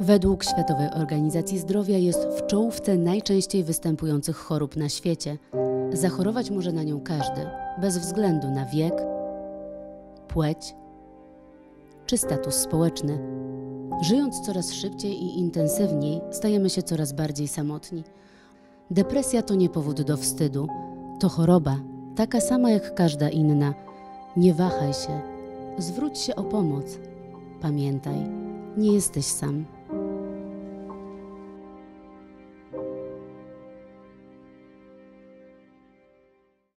Według Światowej Organizacji Zdrowia jest w czołówce najczęściej występujących chorób na świecie. Zachorować może na nią każdy, bez względu na wiek, płeć czy status społeczny. Żyjąc coraz szybciej i intensywniej, stajemy się coraz bardziej samotni. Depresja to nie powód do wstydu, to choroba, taka sama jak każda inna. Nie wahaj się, zwróć się o pomoc. Pamiętaj, nie jesteś sam.